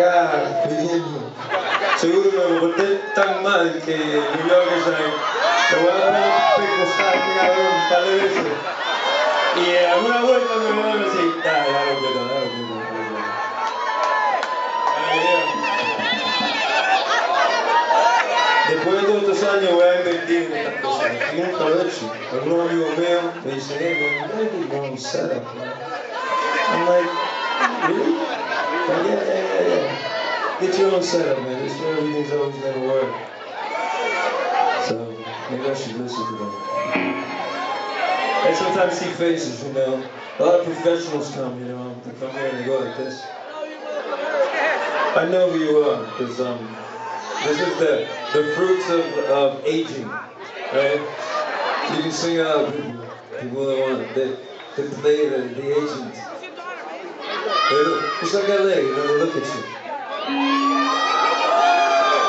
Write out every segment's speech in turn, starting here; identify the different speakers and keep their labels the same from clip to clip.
Speaker 1: acá pidiendo. Seguro me lo tan mal que me iba a que Me voy a dar un peco un par de veces. Y alguna vuelta me a decir, dale, dale, dale. Después de todos años voy a invertir en estas cosas. Y nunca. Algunos me dicen, eh, you. I'm like, really? Yeah, yeah. Get your own setup, man. This where everything's always gonna work. So maybe I should listen to them. I sometimes see faces, you know. A lot of professionals come, you know. They come here and they go like this. I know who you are, because um, this is the, the fruits of, of aging, right? You can sing out people, that want they, they play the, the agent. Just like LA, you know, they look at you.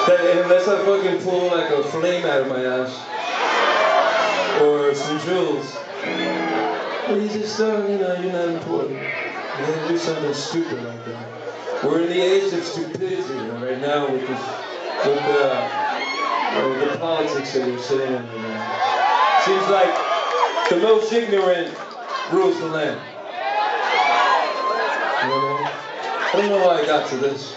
Speaker 1: That, unless I fucking pull like a flame out of my ass or some jewels, well, you just don't, you know, you're not important. You don't do something stupid like that. We're in the age of stupidity right now with this, with the, uh, the politics that we're sitting in. right now. Seems like the most ignorant rules the land. You know? I don't know why I got to this.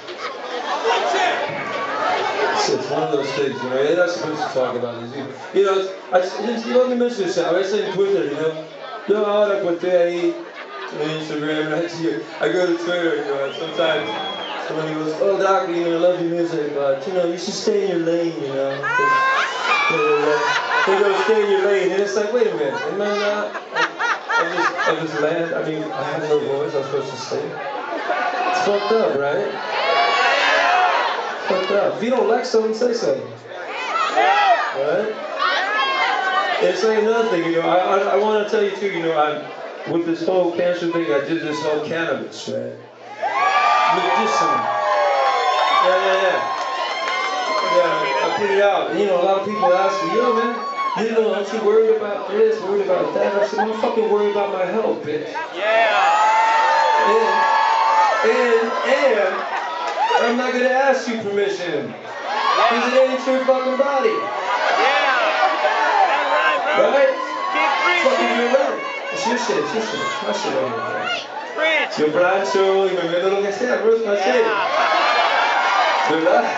Speaker 1: It's, it's one of those things, you know. You're not supposed to talk about this. You, you know, I, you know, let me mention this. I was saying Twitter, you know. Yo ahora conté on Instagram, and I, see, I go to Twitter, you know, sometimes somebody goes, oh, Doc, you know, I love your music, but, you know, you should stay in your lane, you know. you They go, stay in your lane, and it's like, wait a minute, am I not? I, just, I just land, I mean, I have no voice, I'm supposed to sing. It's fucked up, right? If you don't like something, say something. Right? It's another thing, you know, I, I, I want to tell you too, you know, I, with this whole cancer thing, I did this whole cannabis, right? Medicinal. Yeah, yeah, yeah. Yeah, I put it out. You know, a lot of people ask me, yo, man, you know, aren't you worried about this, worried about that? I said, I'm fucking worried about my health, bitch. And, and, and, Gonna ask you permission. Because it ain't your fucking body. Yeah. Right? Fucking your right. It's your shit, it's your shit. It's my shit over here. Yo plancho y me meto lo que sea, bro, it's my shit. ¿Verdad?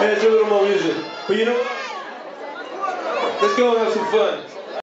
Speaker 1: Man, it's a little more music. But you know, let's go and have some fun.